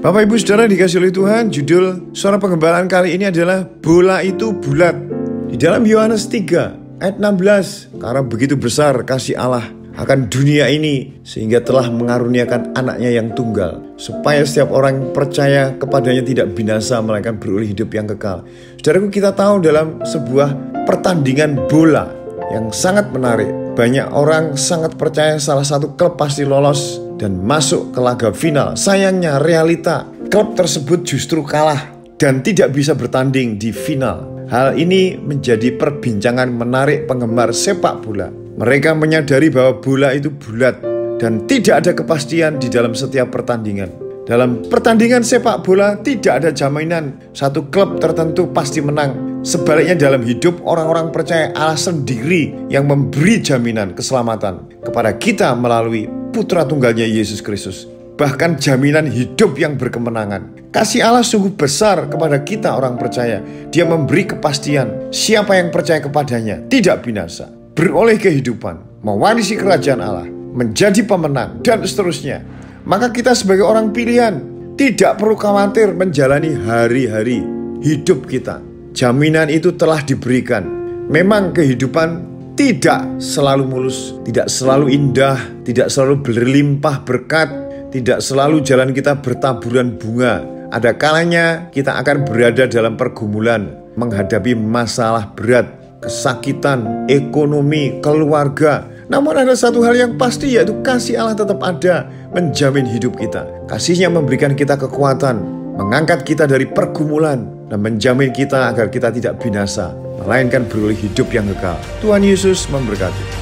Bapak Ibu Saudara dikasih oleh Tuhan, judul suara pengembalaan kali ini adalah Bola itu bulat. Di dalam Yohanes 3 ayat 16, karena begitu besar kasih Allah akan dunia ini sehingga telah mengaruniakan anaknya yang tunggal supaya setiap orang percaya kepadanya tidak binasa melainkan beroleh hidup yang kekal. Saudaraku kita tahu dalam sebuah pertandingan bola yang sangat menarik. Banyak orang sangat percaya salah satu klub pasti lolos dan masuk ke laga final. Sayangnya realita klub tersebut justru kalah dan tidak bisa bertanding di final. Hal ini menjadi perbincangan menarik penggemar sepak bola. Mereka menyadari bahwa bola itu bulat dan tidak ada kepastian di dalam setiap pertandingan. Dalam pertandingan sepak bola tidak ada jaminan satu klub tertentu pasti menang. Sebaliknya dalam hidup orang-orang percaya Allah sendiri yang memberi jaminan keselamatan kepada kita melalui putra tunggalnya Yesus Kristus. Bahkan jaminan hidup yang berkemenangan. Kasih Allah sungguh besar kepada kita orang percaya. Dia memberi kepastian siapa yang percaya kepadanya tidak binasa. Beroleh kehidupan, mewarisi kerajaan Allah, menjadi pemenang, dan seterusnya. Maka kita sebagai orang pilihan tidak perlu khawatir menjalani hari-hari hidup kita. Jaminan itu telah diberikan. Memang kehidupan tidak selalu mulus, tidak selalu indah, tidak selalu berlimpah berkat, tidak selalu jalan kita bertaburan bunga. Ada kalanya kita akan berada dalam pergumulan, menghadapi masalah berat, kesakitan, ekonomi, keluarga. Namun ada satu hal yang pasti yaitu kasih Allah tetap ada menjamin hidup kita. Kasihnya memberikan kita kekuatan, mengangkat kita dari pergumulan, dan menjamin kita agar kita tidak binasa, melainkan beroleh hidup yang kekal. Tuhan Yesus memberkati.